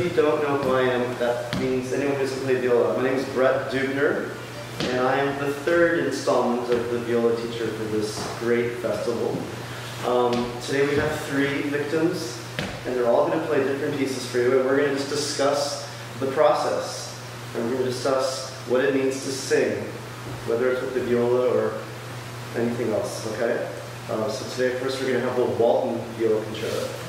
of you don't know who I am, that means anyone who doesn't viola. My name is Brett Deubner, and I am the third installment of the viola teacher for this great festival. Um, today we have three victims, and they're all going to play different pieces for you, and we're going to just discuss the process, and we're going to discuss what it means to sing, whether it's with the viola or anything else, okay? Uh, so today, first, we're going to have the Walton Viola Concerto.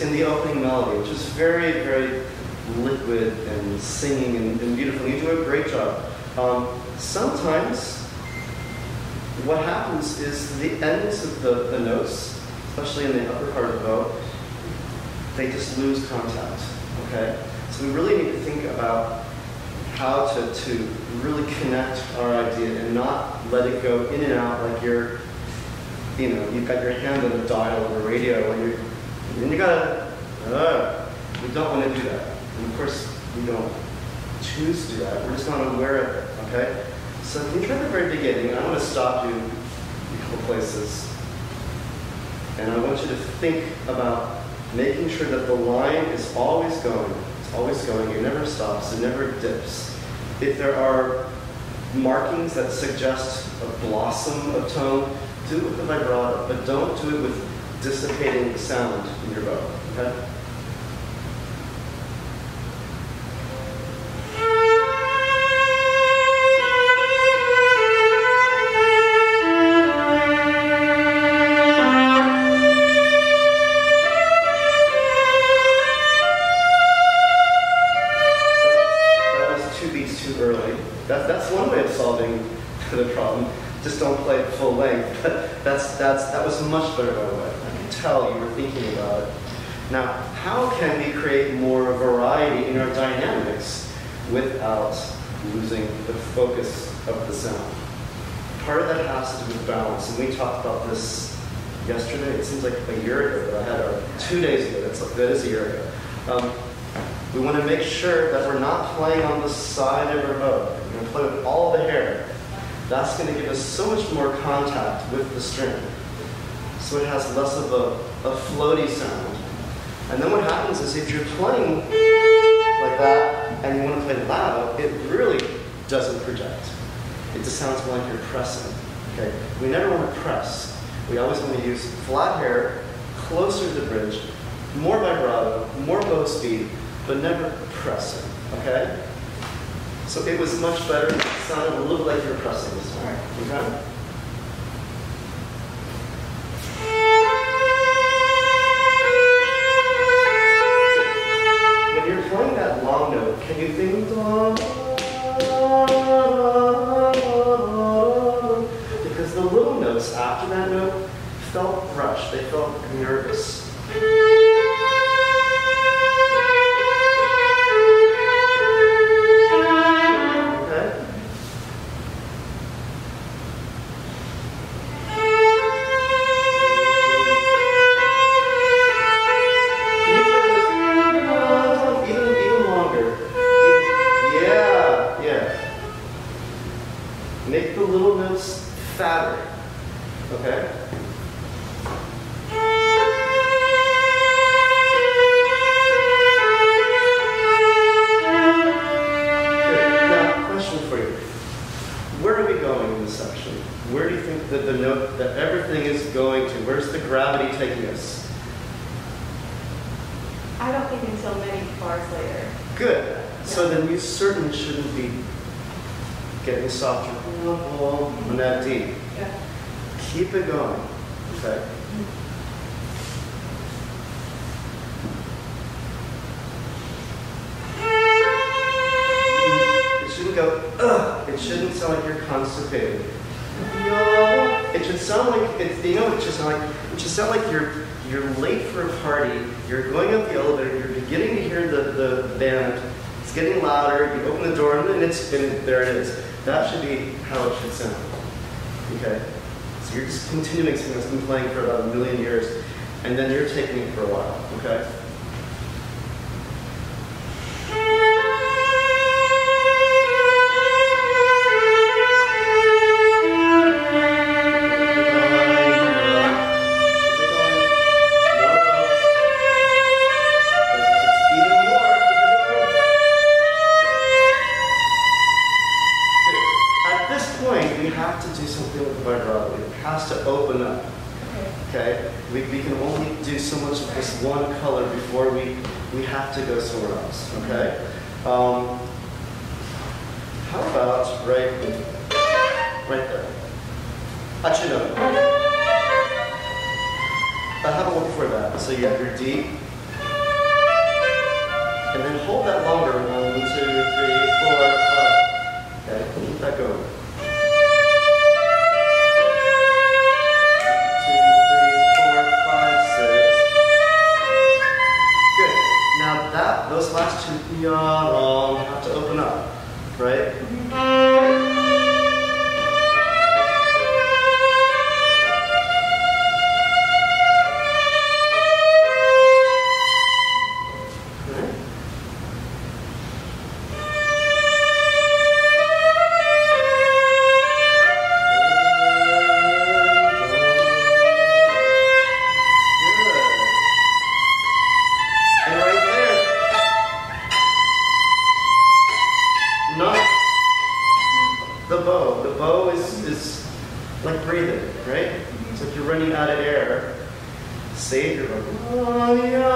in the opening melody, which is very, very liquid and singing and, and beautiful. You do a great job. Um, sometimes what happens is the ends of the, the notes, especially in the upper part of bow, they just lose contact, okay? So we really need to think about how to, to really connect our idea and not let it go in and out like you're, you know, you've got your hand on a dial of a radio when you're then you gotta, uh, we don't wanna do that. And of course, we don't choose to do that. We're just not aware of it, okay? So think at the very beginning, I wanna stop you a couple places. And I want you to think about making sure that the line is always going. It's always going, it never stops, it never dips. If there are markings that suggest a blossom of tone, do it with the vibrato, but don't do it with dissipating the sound in your bow. Okay? depressing, okay? So it was much better save your bow. Okay?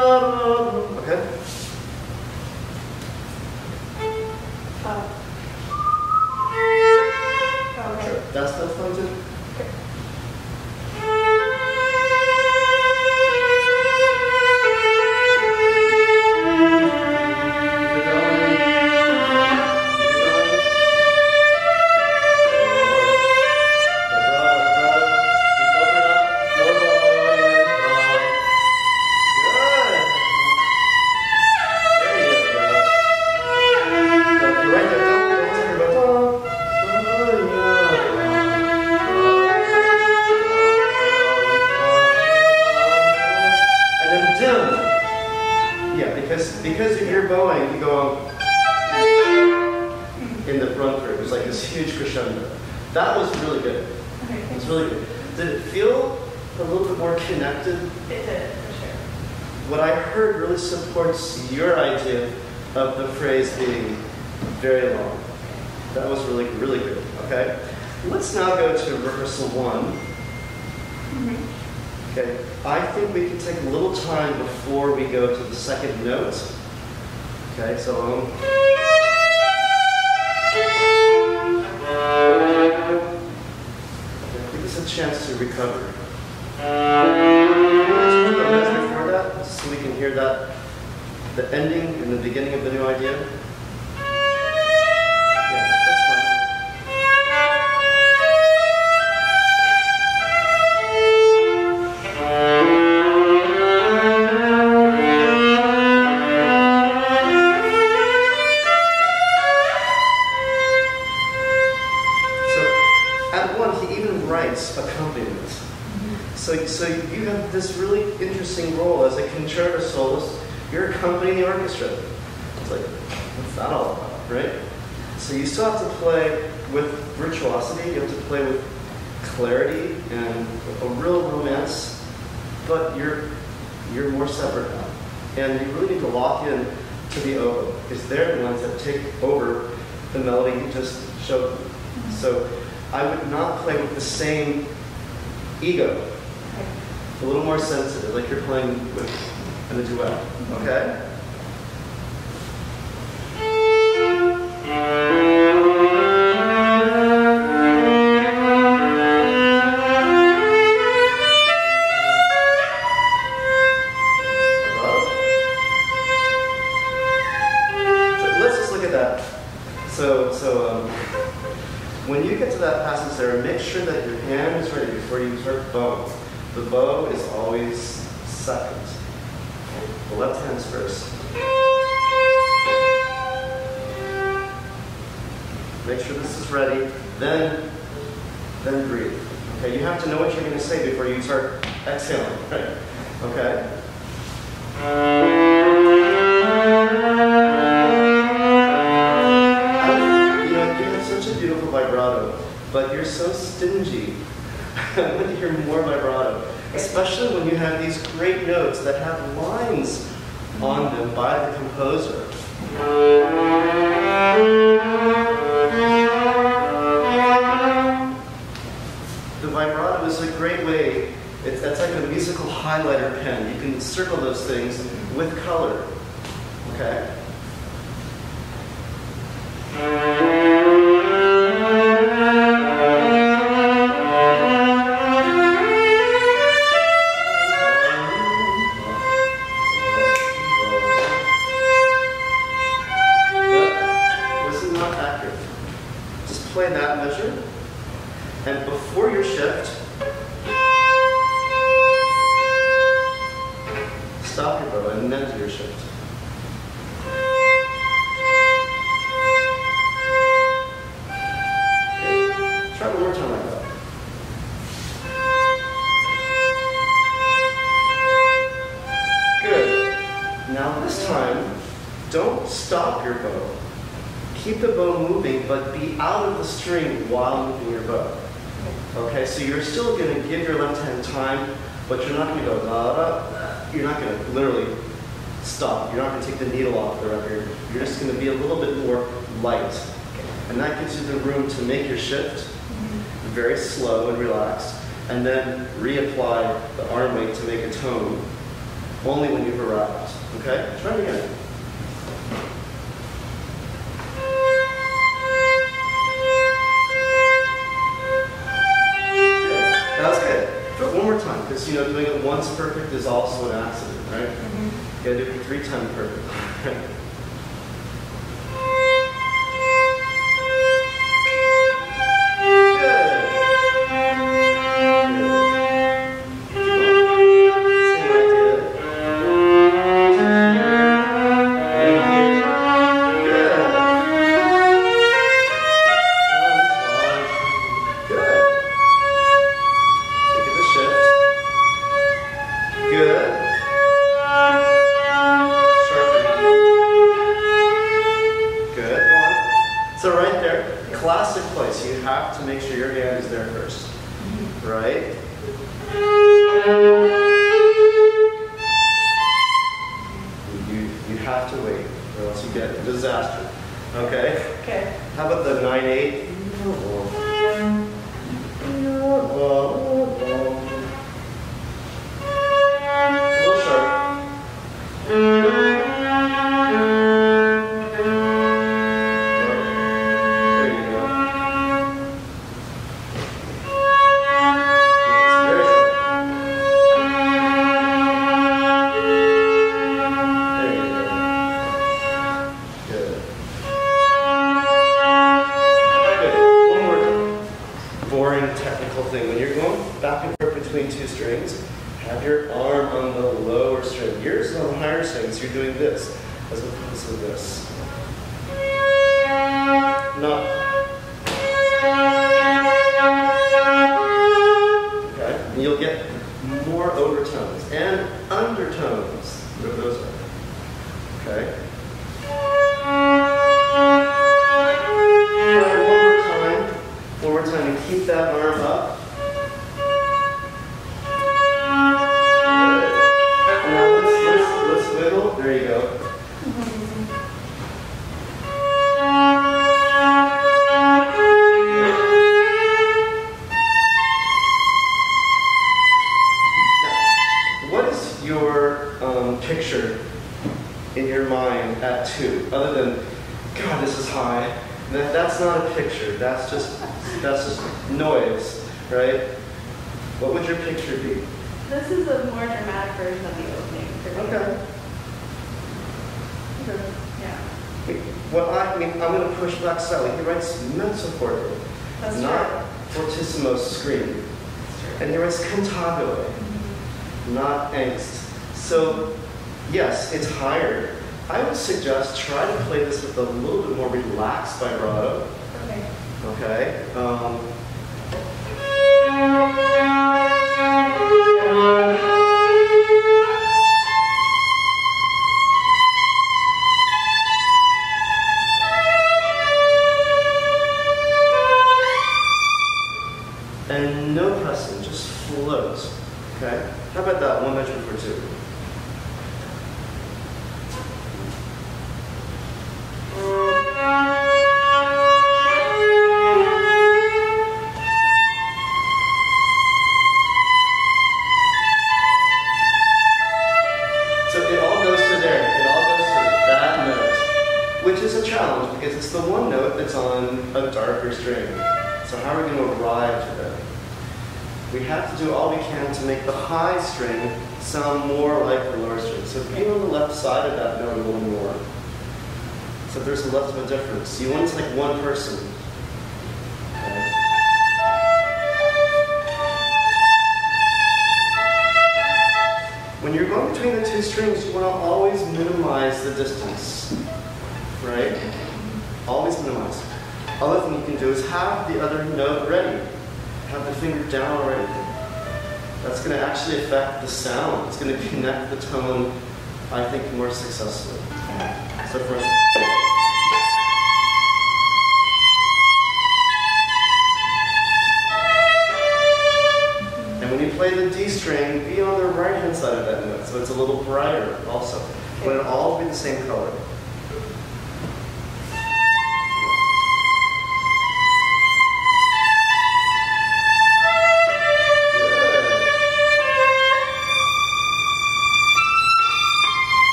and no pressing, just floats. Okay? How about that one measure for two?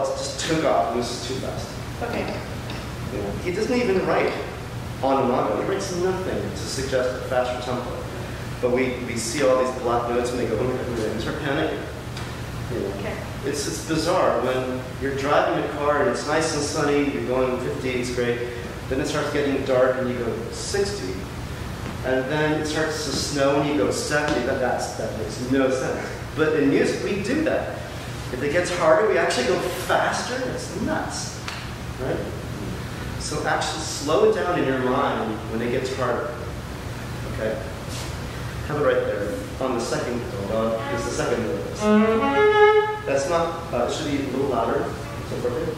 This felt just took off. It was too fast. Okay. You know, he doesn't even write on a manga. He writes nothing to suggest a faster tempo. But we, we see all these black notes and they go, oh my God, and start panicking. You know. Okay. It's, it's bizarre when you're driving a car and it's nice and sunny, you're going 50, it's great. Then it starts getting dark and you go 60. And then it starts to snow and you go 70. That, that's, that makes no sense. But in music, we do that. If it gets harder, we actually go faster. It's nuts. Right? So actually slow it down in your mind when it gets harder. Okay? Have it right there on the second, uh, it's the second note. That's not, uh, it should be a little louder. So perfect.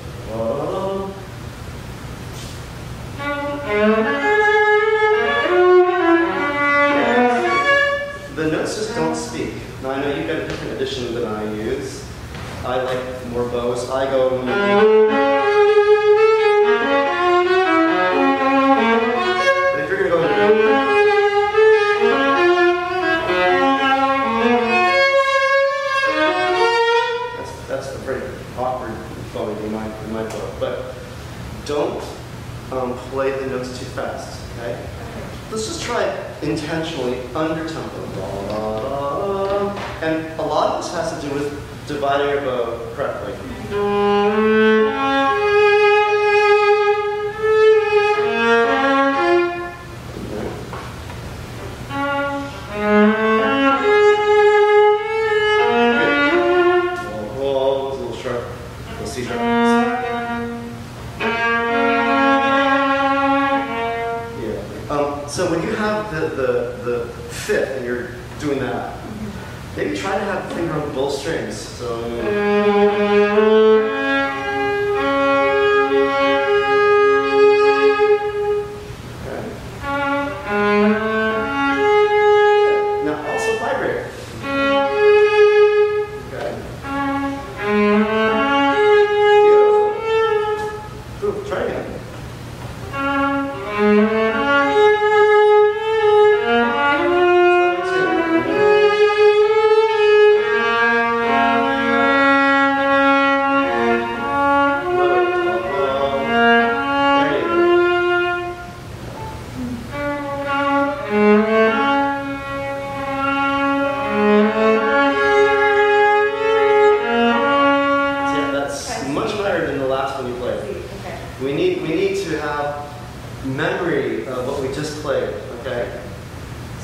The notes just don't speak. Now I know you've got a different edition than I use. I like more bows. I go. But if you're gonna go. That's, that's a very awkward bowing in my, in my book. But don't um, play the notes too fast, okay? Let's just try intentionally under tempo. And a lot of this has to do with dividing your bow correctly.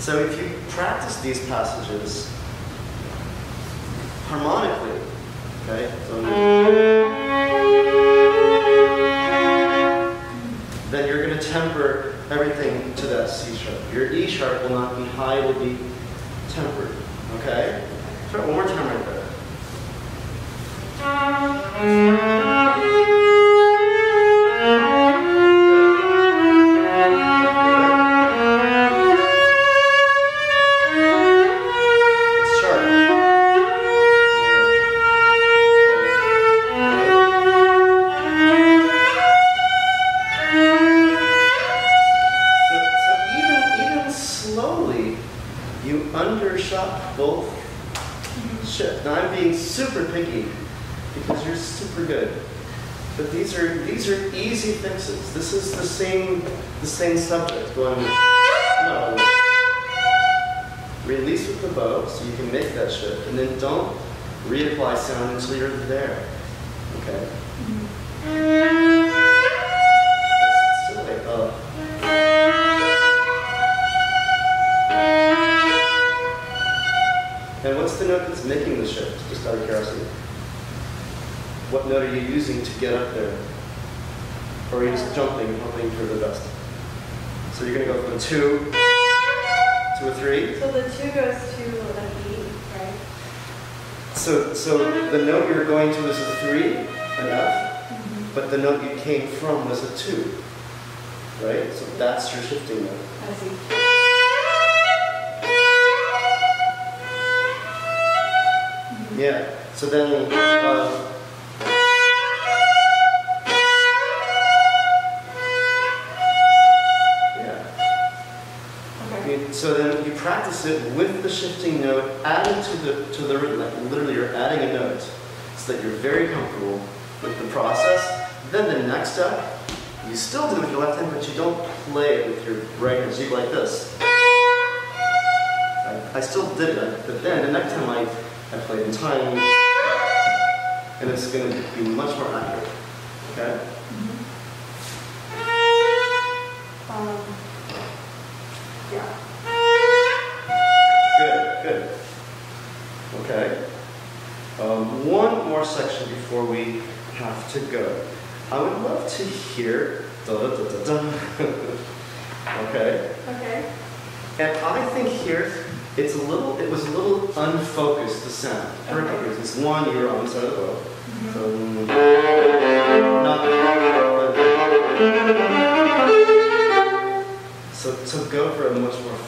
So if you practice these passages harmonically, okay, so then you're going to temper everything to that C sharp. Your E sharp will not be high, it will be tempered, okay? Try one more time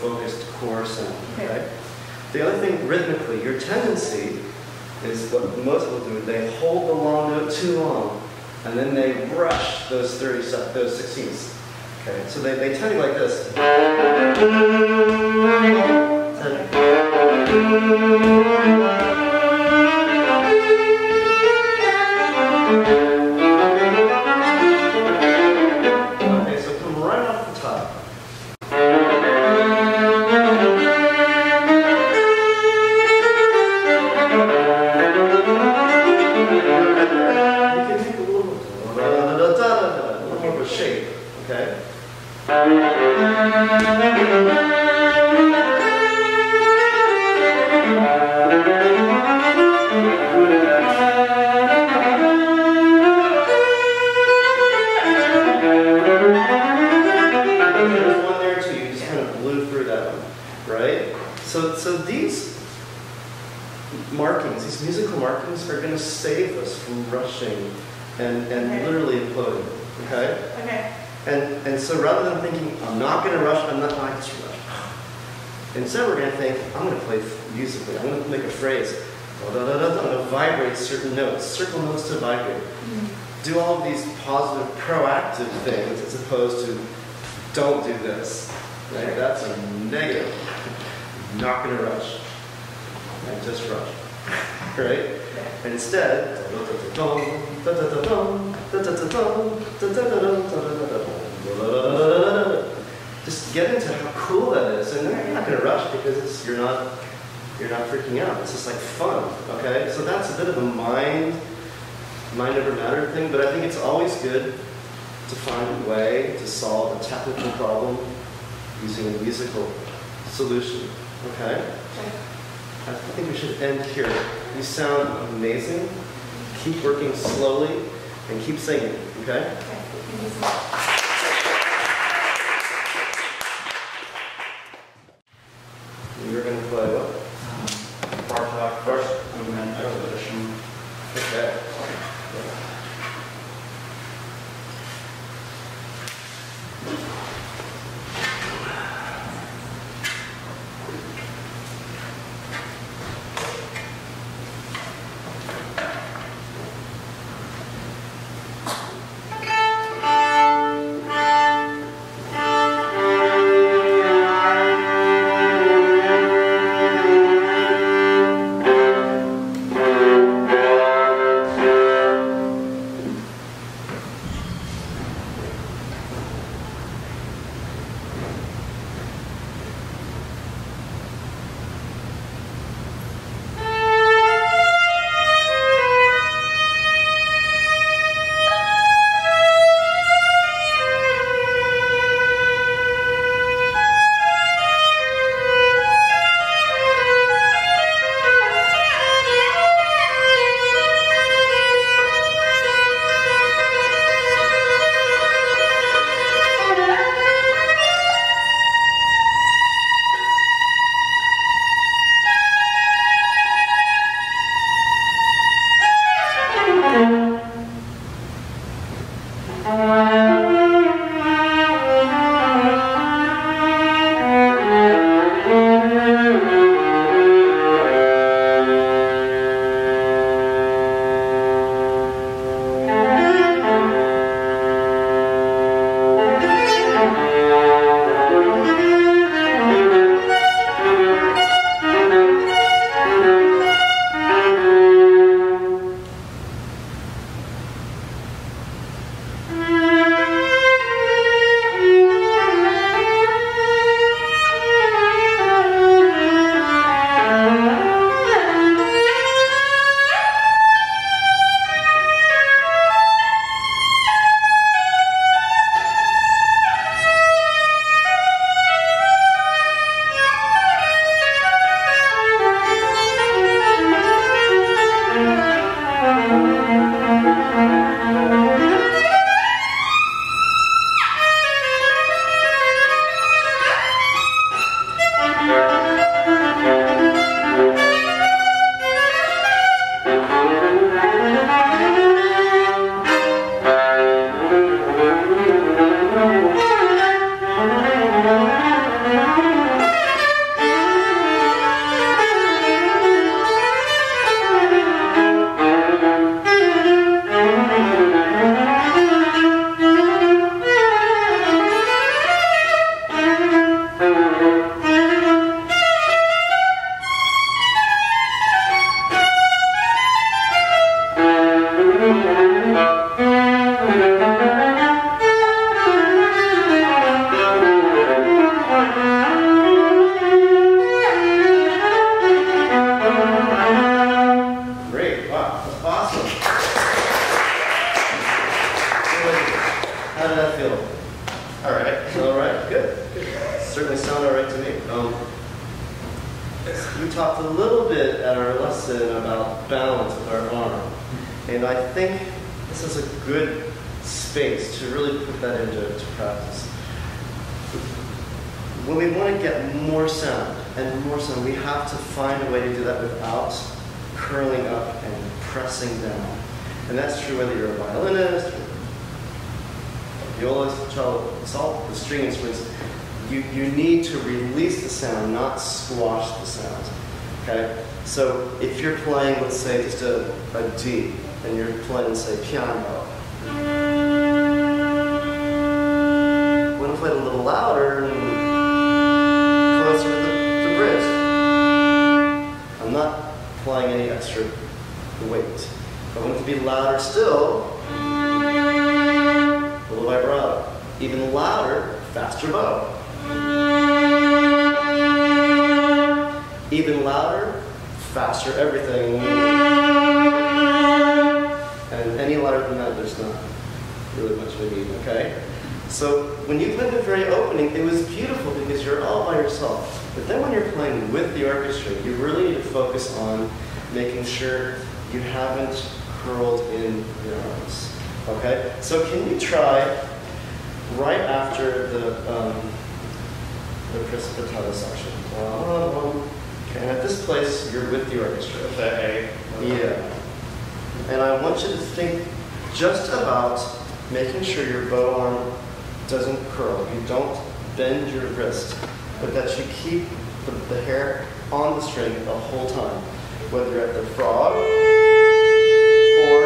focused course. And, okay. Right? The other thing, rhythmically, your tendency is what most people do. They hold the long note too long, and then they rush those 30, those 16ths. Okay, so they, they tell you like this. How did that feel? All right. All right, good. good. Certainly sound all right to me. Um, we talked a little bit at our lesson about balance with our arm, and I think this is a good space to really put that into to practice. When we want to get more sound and more sound, we have to find a way to do that without curling up and pressing down. And that's true whether you're a violinist, or a violist, cello, it's all the string instruments. You, you need to release the sound, not squash the sound. Okay? So if you're playing, let's say, just a, a D, and you're playing, say, piano, when you played the very opening, it was beautiful because you're all by yourself. But then when you're playing with the orchestra, you really need to focus on making sure you haven't curled in your arms. Okay? So can you try right after the um, the precipitato section? Okay, and at this place, you're with the orchestra. A? Yeah. And I want you to think just about making sure your bow arm doesn't curl. You don't bend your wrist, but that you keep the, the hair on the string the whole time, whether you're at the frog or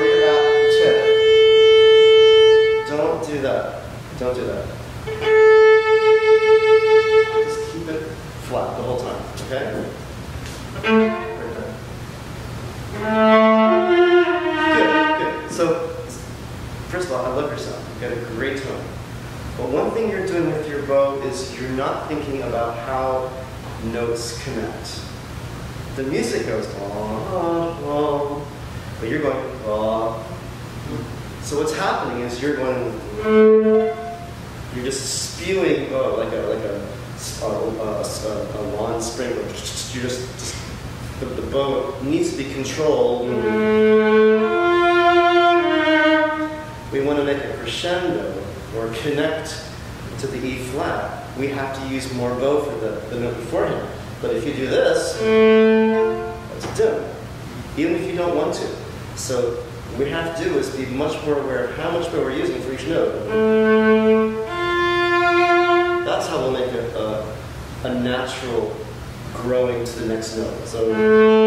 you're at the tip. Don't do that. Don't do that. Just keep it flat the whole time, okay? Good, good. So, first of all, I love your sound. You got a great tone. But one thing you're doing with your bow is you're not thinking about how notes connect. The music goes ah, ah, but you're going ah. So what's happening is you're going, you're just spewing oh, like a like a a, a, a, a lawn sprinkler. You're just, just the, the bow needs to be controlled. We want to make a crescendo or connect to the E flat. We have to use more bow for the, the note beforehand. But if you do this, that's dim, even if you don't want to. So what we have to do is be much more aware of how much bow we're using for each note. That's how we'll make a, a, a natural growing to the next note. So.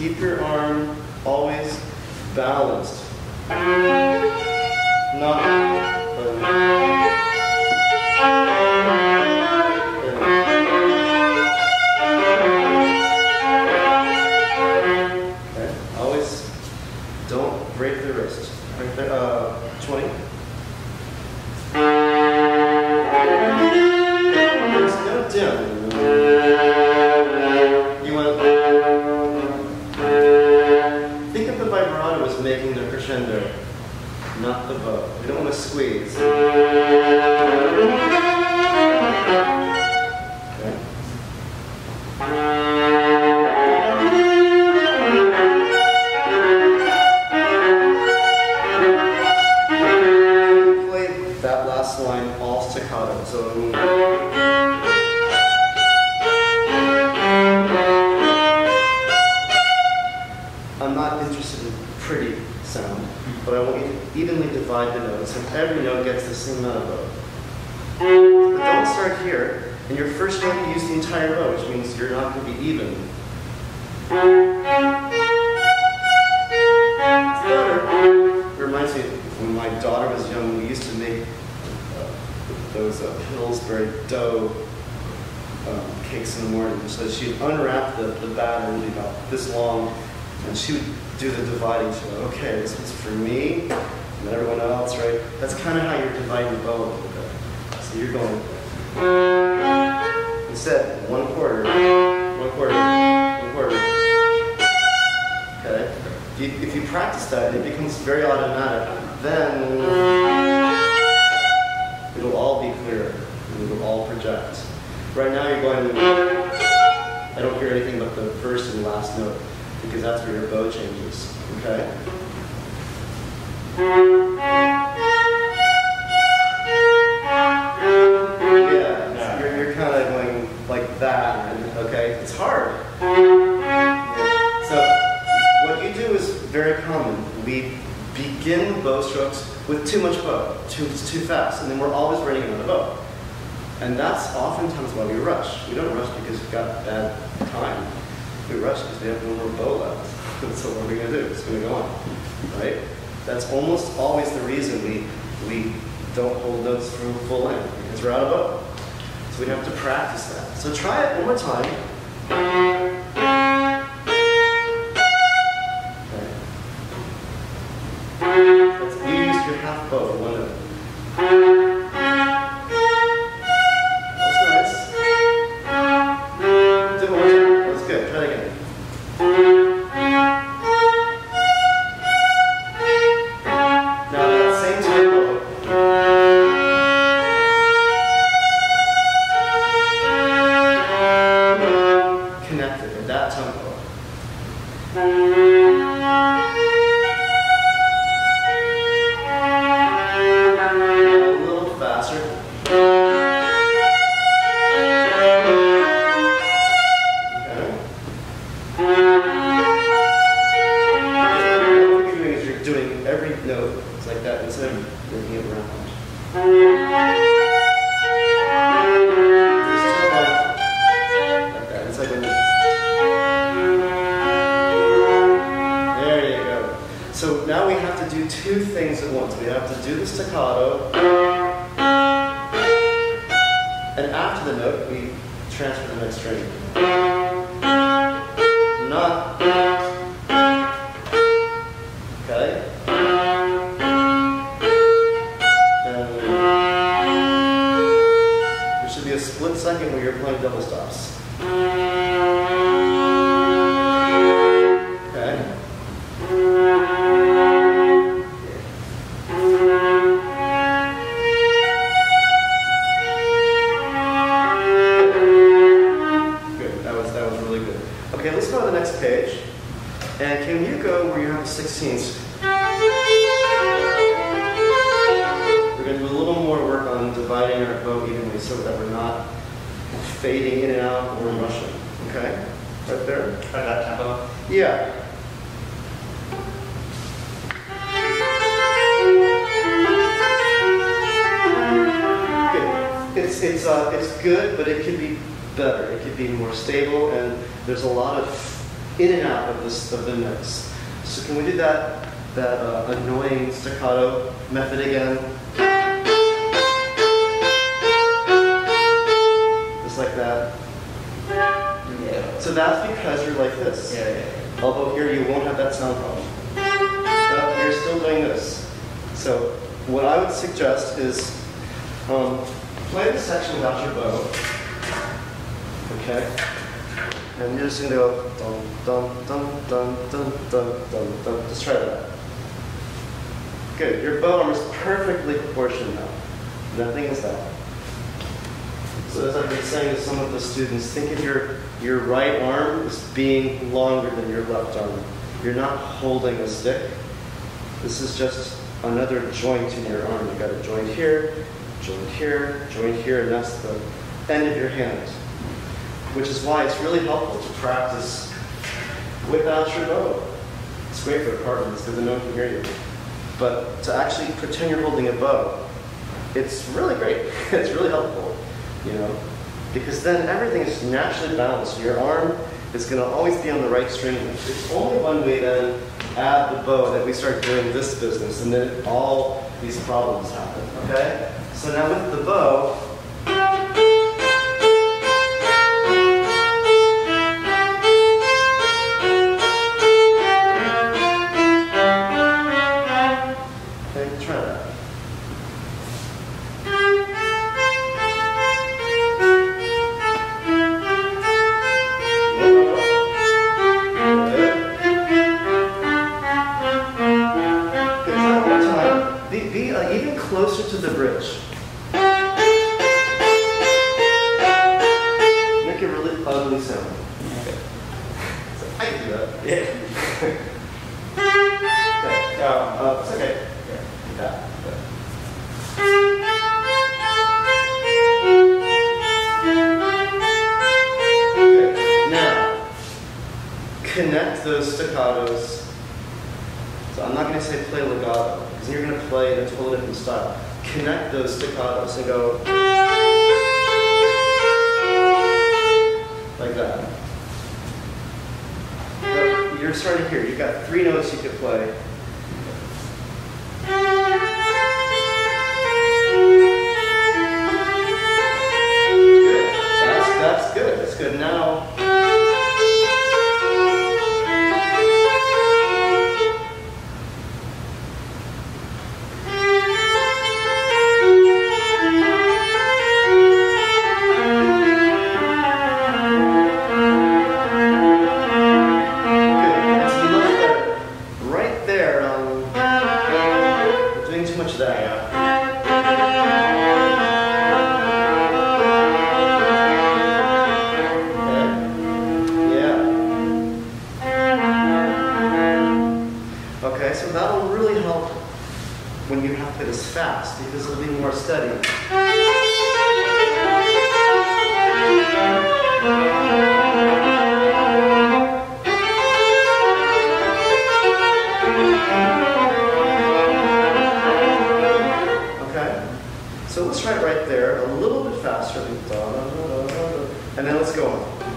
Keep your arm always balanced. Not. Hasta. being longer than your left arm. You're not holding a stick. This is just another joint in your arm. You got a joint here, joint here, joint here, and that's the end of your hand. Which is why it's really helpful to practice without your bow. It's great for apartments because no one can hear you. But to actually pretend you're holding a bow, it's really great. it's really helpful, you know, because then everything is naturally balanced. Your arm is going to always be on the right string. It's only when we then add the bow that we start doing this business, and then all these problems happen, okay? So now with the bow, Okay? So let's write right there a little bit faster. And then let's go on.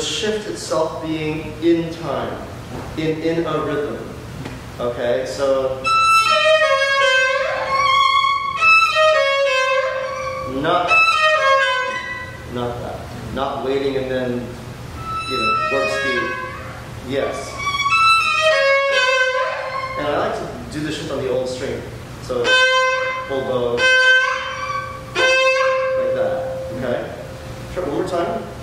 Shift itself being in time, in, in a rhythm. Okay, so. Not, not that. Not waiting and then, you know, work speed. Yes. And I like to do the shift on the old string. So, full bow. Like that. Okay? Try one more time.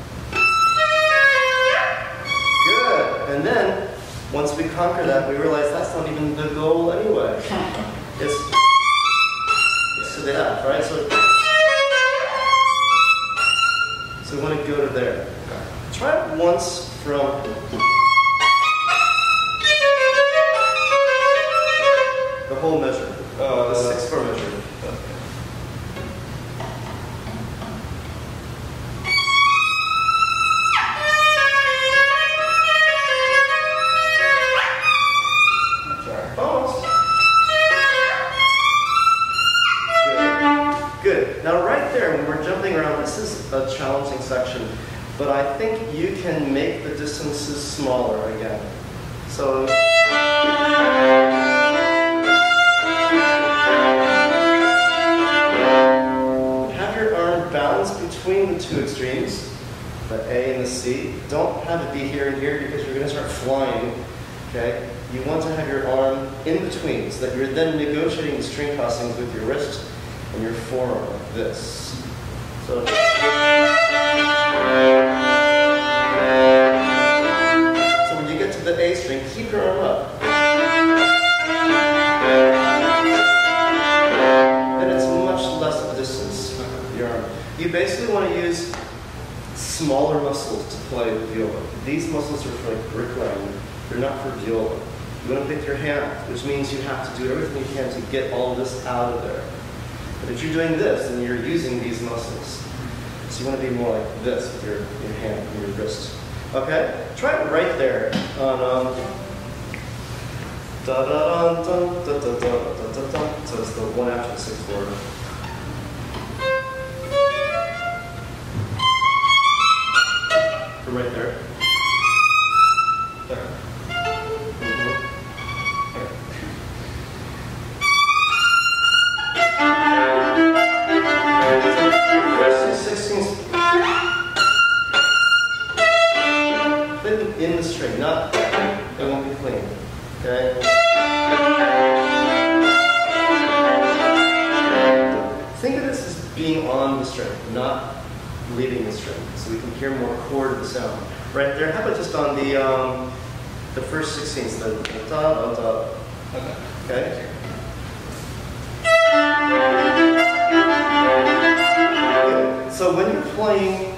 And then, once we conquer that, we realize that's not even the goal anyway. It's, it's to the F, right? So, so we want to go to there. Try it once from. The string, not leaving the string, so we can hear more chord of the sound. Right there, how about just on the, um, the first sixteenths, the the da, da, da, Okay. okay? So when you're playing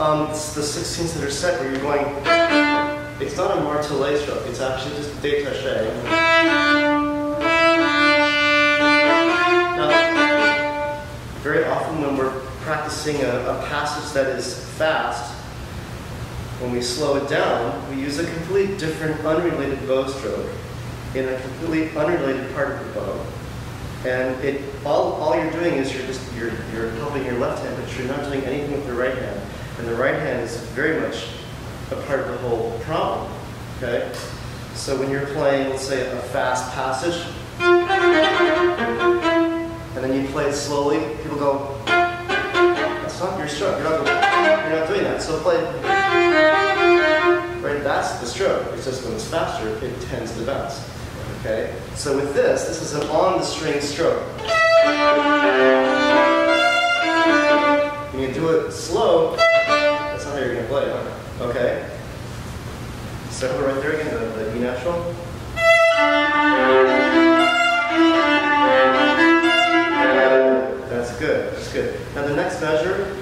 um, the 16ths that are set where you're going, it's not a martelé stroke, it's actually just a détaché. Very often when we're practicing a, a passage that is fast, when we slow it down, we use a completely different unrelated bow stroke in a completely unrelated part of the bow. And it all, all you're doing is you're just you're, you're helping your left hand, but you're not doing anything with the right hand. And the right hand is very much a part of the whole problem. Okay? So when you're playing, let's say, a fast passage, and then you play it slowly, people go, it's. You're not, you're not doing that. So play. Right, that's the stroke. It's just when it's faster, it tends to bounce. Okay? So with this, this is an on the string stroke. You can do it slow, that's not how you're going to play it. Okay? Settle we're right there again, the E natural. That's good. Good. Now the next measure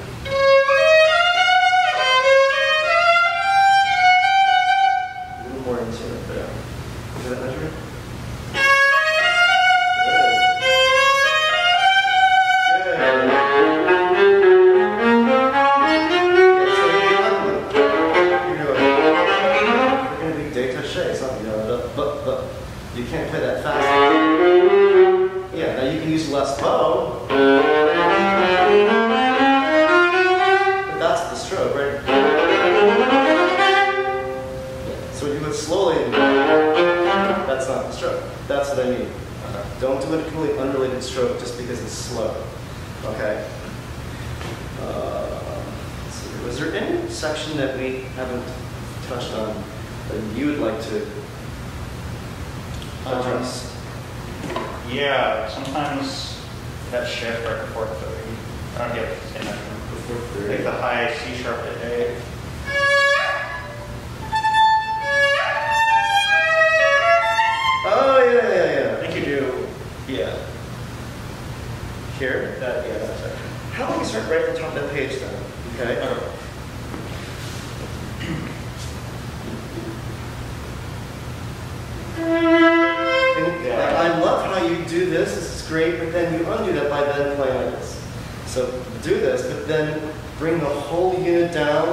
great, but then you undo that by then playing like this. So do this, but then bring the whole unit down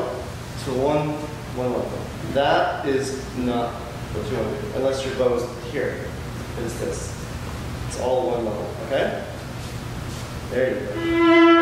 to one, one level. That is not what you want to do, unless your bow is here. It is this. It's all one level, okay? There you go.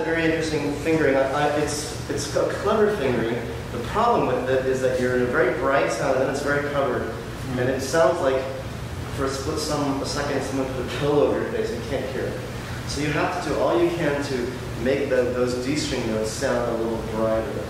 a very interesting fingering. I, I, it's, it's a clever fingering. The problem with it is that you're in a very bright sound and then it's very covered. Mm-hmm. And it sounds like for a split some, a second someone put a pillow over your face and you can't hear it. So you have to do all you can to make the, those D string notes sound a little brighter.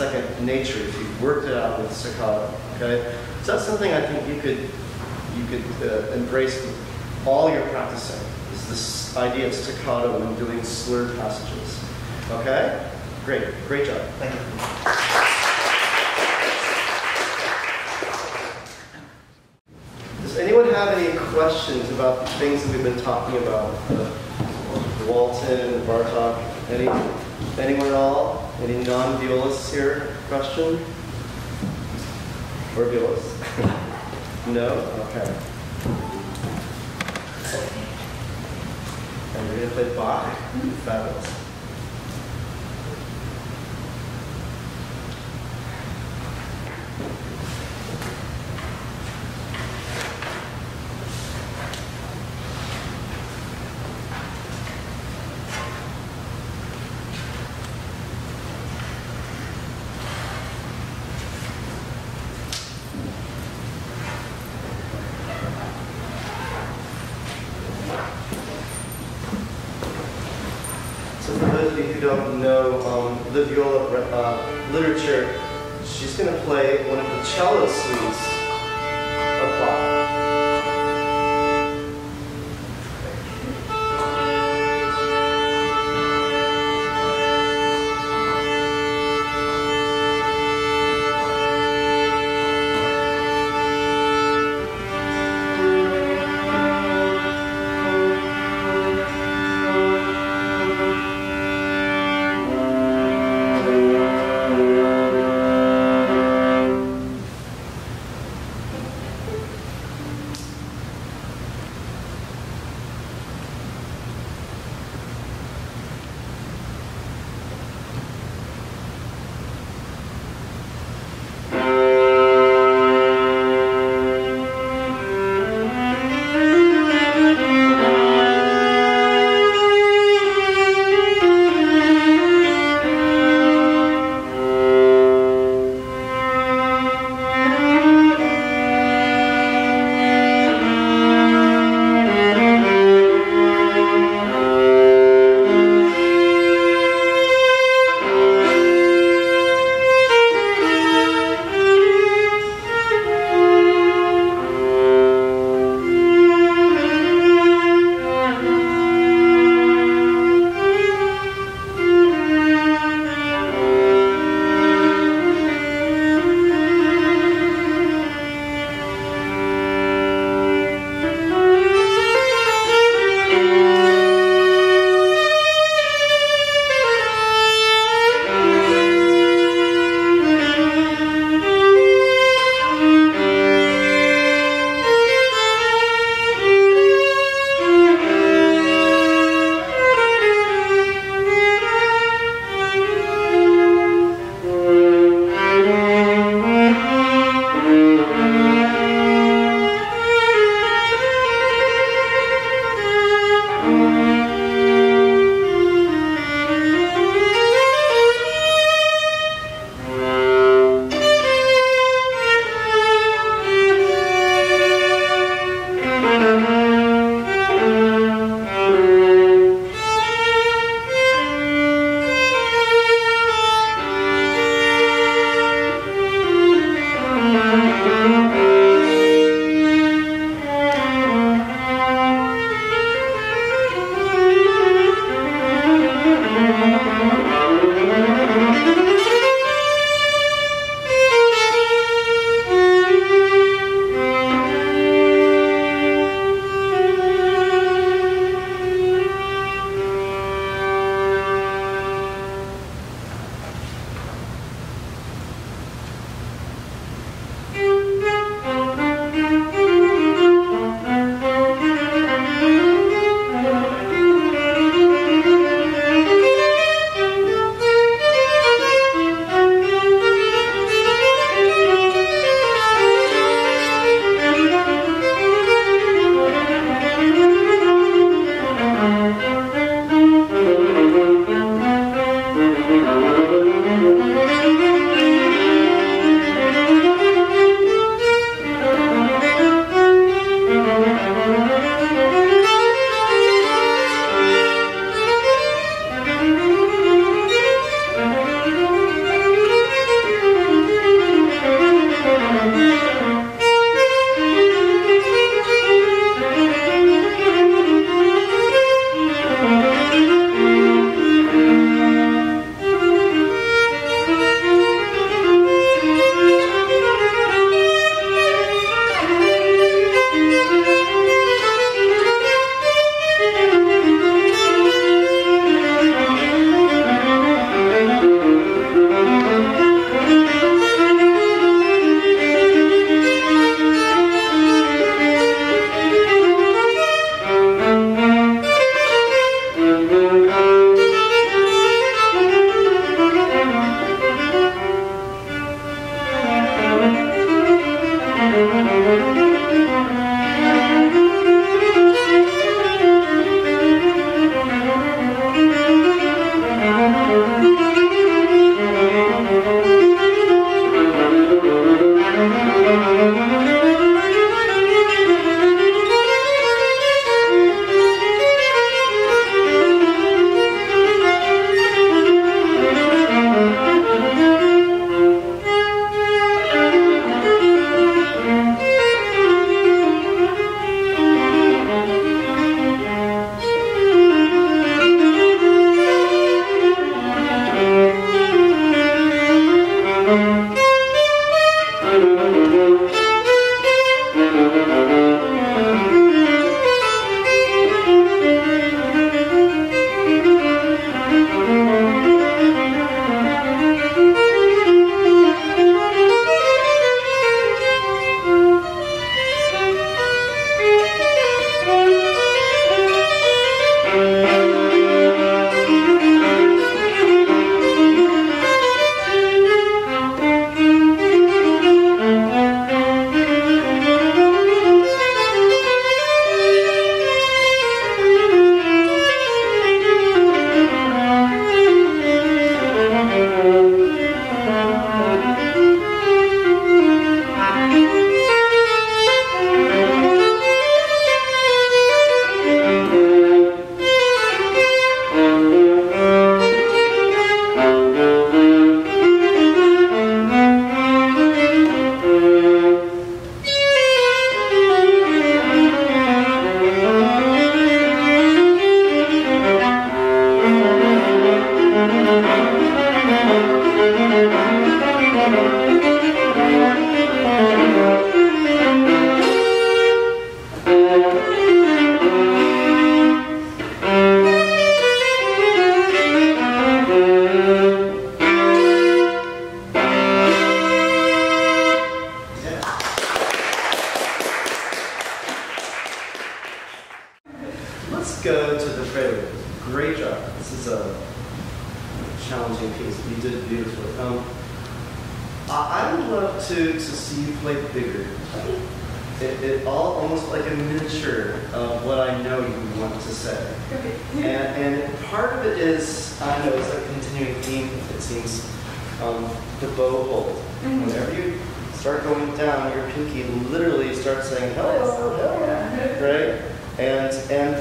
second nature if you worked it out with staccato. Okay, so that's something I think you could you could uh, embrace with all your practicing. Is this idea of staccato and doing slurred passages? Okay, great, great job. Thank you. Does anyone have any questions about the things that we've been talking about? Uh, Walton, Bartok, any, anyone at all? Any non-violists here? Question? Or violists? no? Okay. And we're going to play Bach. Fabulous.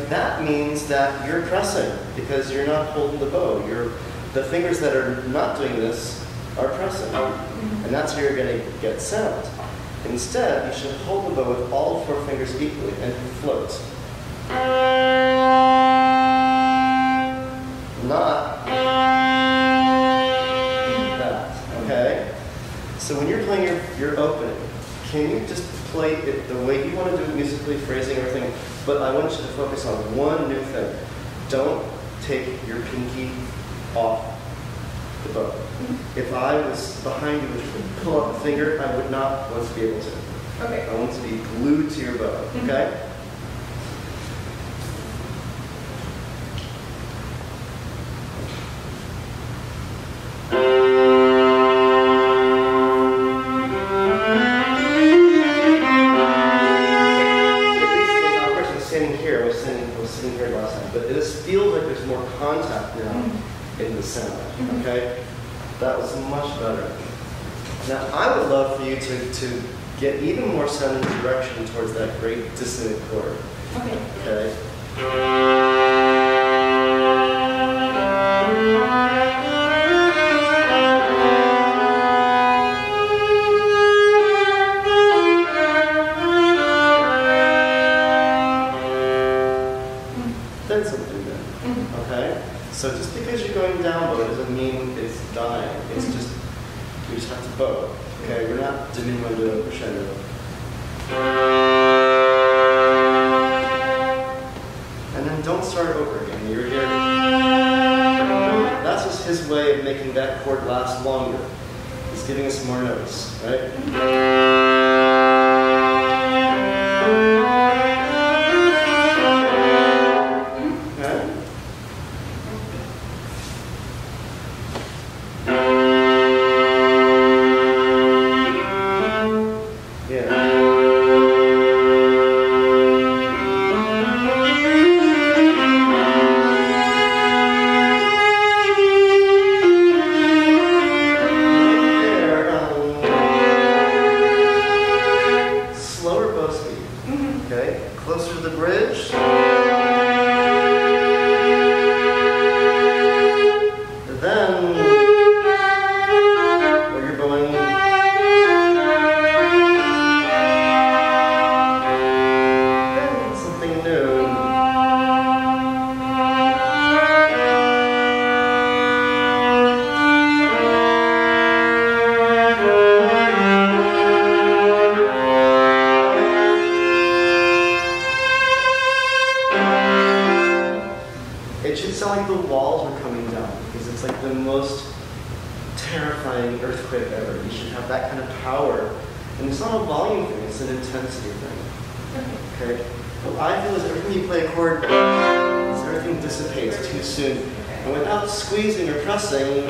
that means that you're pressing because you're not holding the bow. You're, the fingers that are not doing this are pressing. And that's how you're going to get sound. Instead, you should hold the bow with all four fingers equally and float. Not that, okay? So when you're playing your, your opening, can you just play it the way you want to do it musically, phrasing, everything, but I want you to focus on one new thing. Don't take your pinky off the bow. Mm-hmm. If I was behind you and you pull out a finger, I would not want to be able to. Okay. I want to be glued to your bow, mm-hmm. okay? soon. And without squeezing or pressing,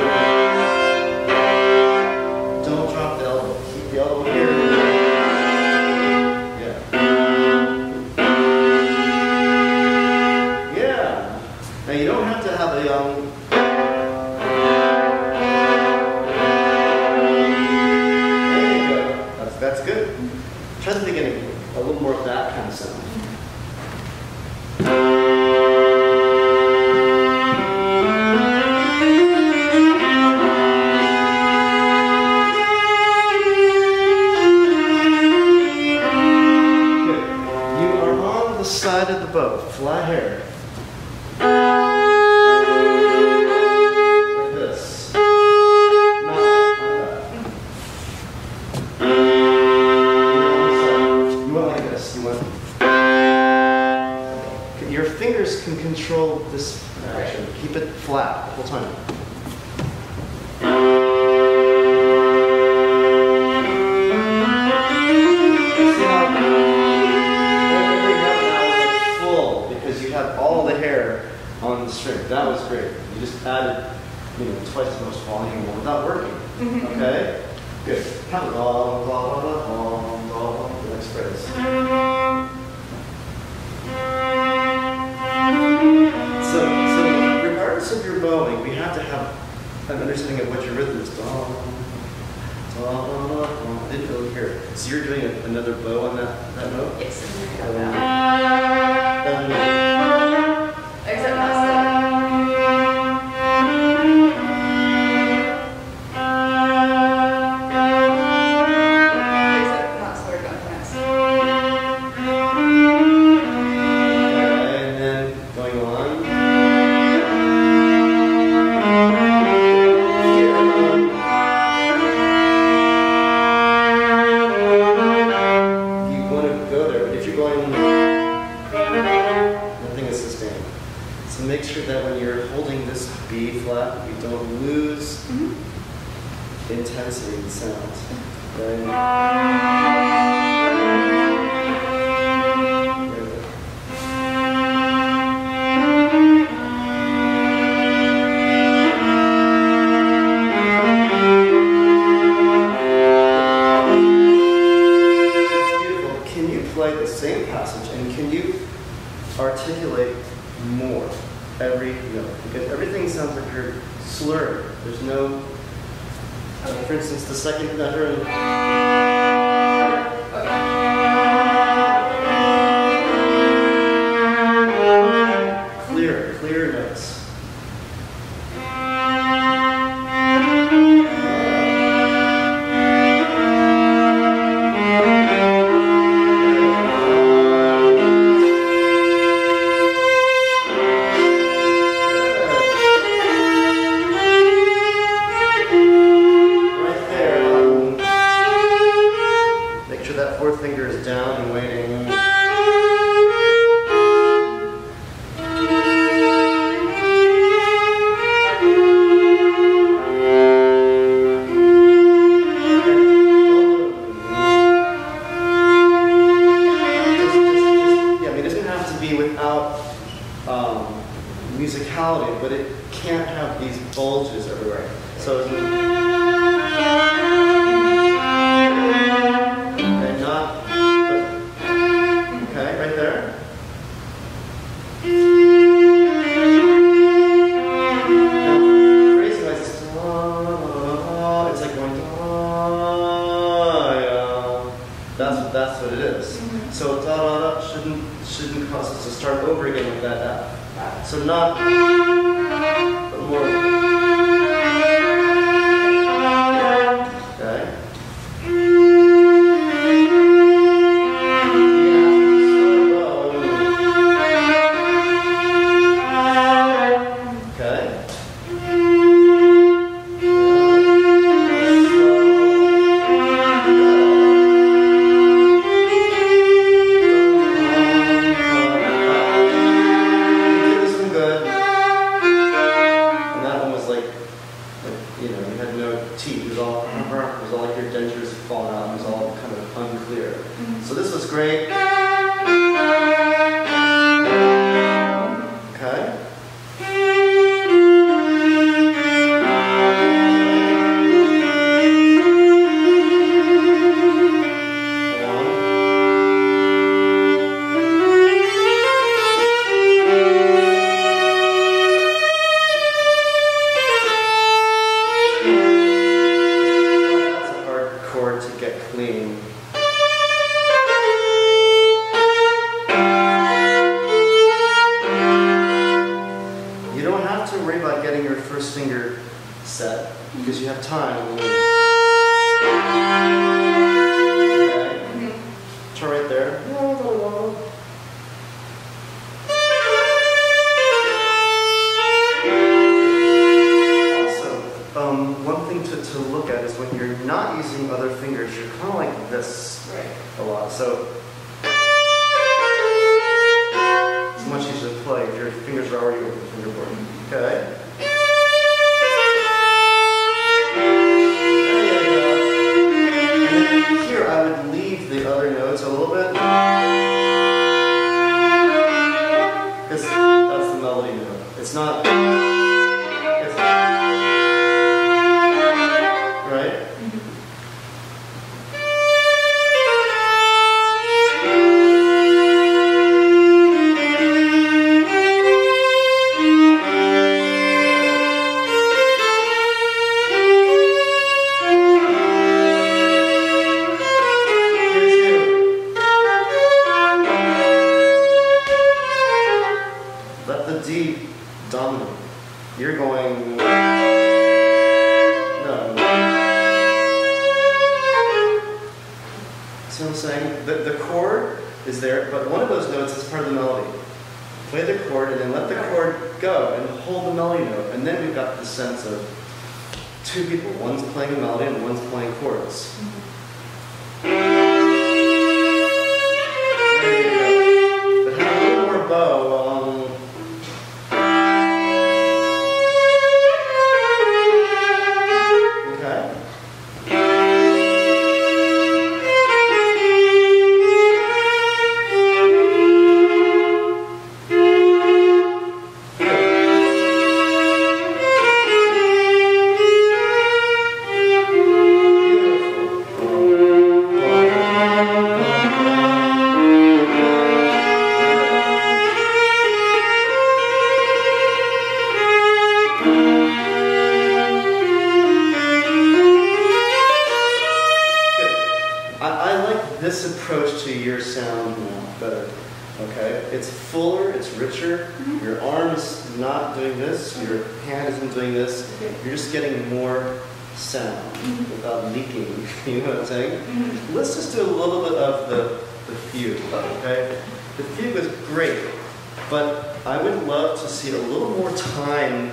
But I would love to see a little more time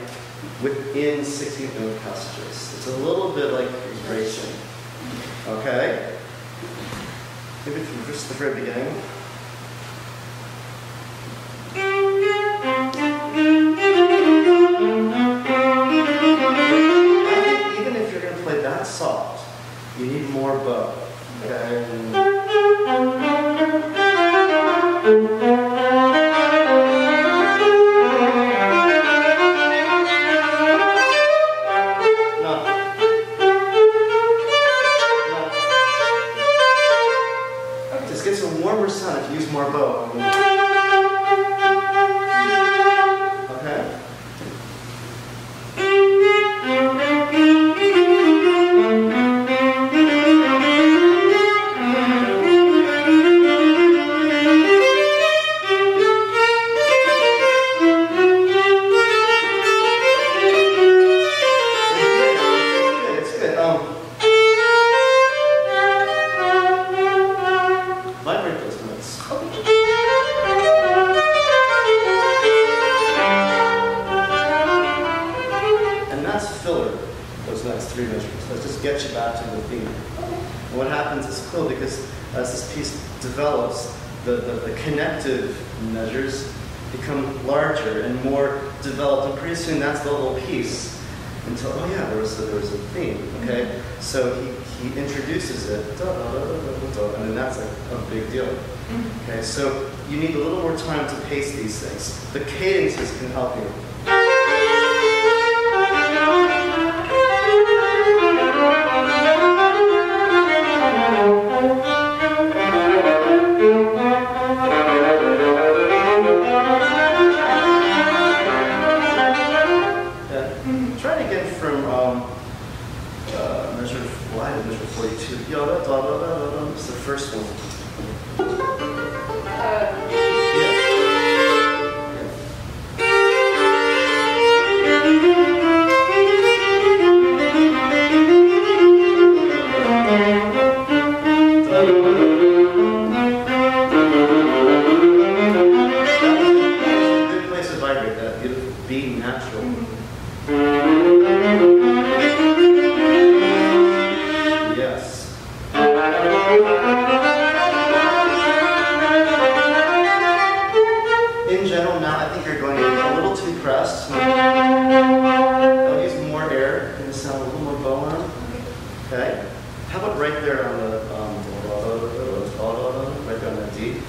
within 16 note passages. It's a little bit like racing. Okay? Maybe from just the very beginning. Even if you're going to play that soft, you need more bow. Okay? Okay? How about right there on the, um, right there on the D?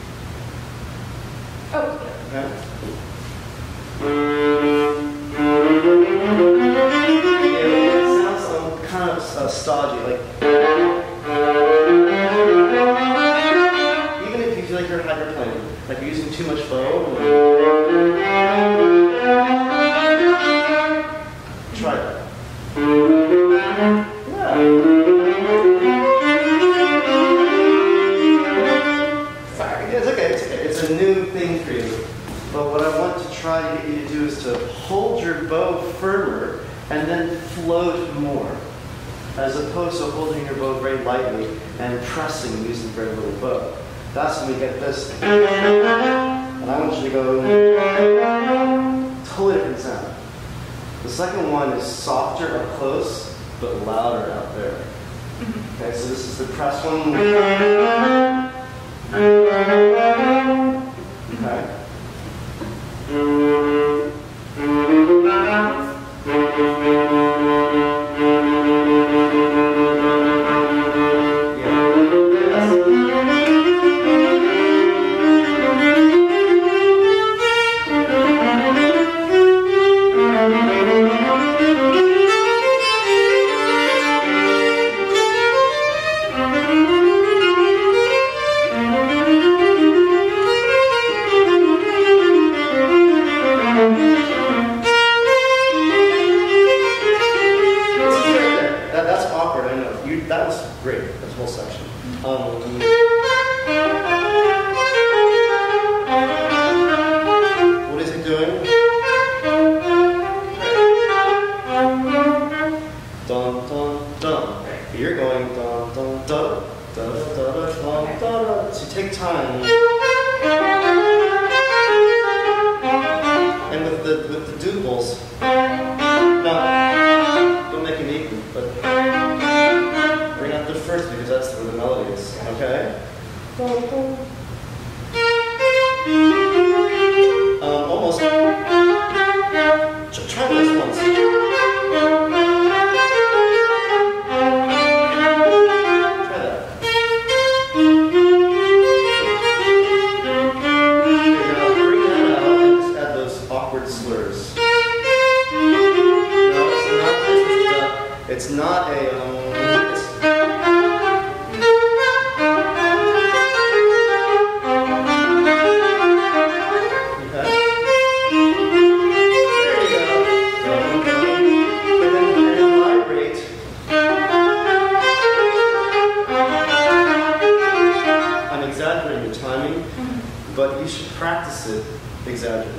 things out.